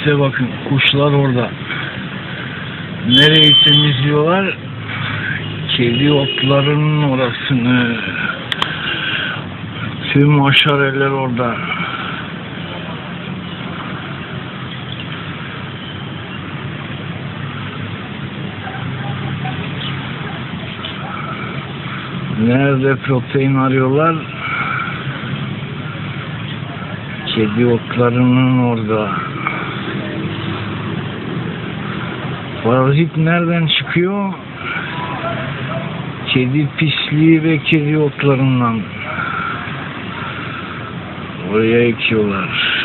İşte bakın kuşlar orada. Nereyi temizliyorlar? Kedi otlarının orasını. Tüm aşareler orada. Nerede protein arıyorlar? Kedi otlarının orada. Parazit nereden çıkıyor? Kedi pisliği ve kedi otlarından. Oraya ekiyorlar.